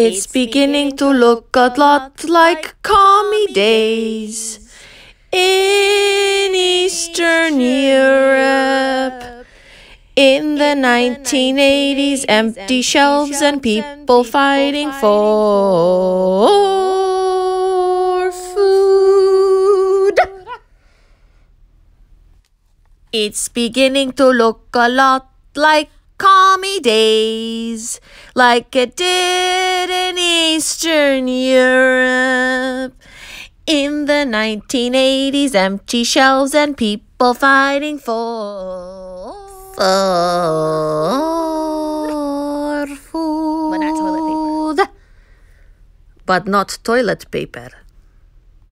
It's beginning to look a lot like commie days in Eastern Europe. In the 1980s, empty shelves and people fighting for food. It's beginning to look a lot like commie days, like it did in Eastern Europe. In the 1980s, empty shelves and people fighting for, for food. But not toilet paper. But not toilet paper.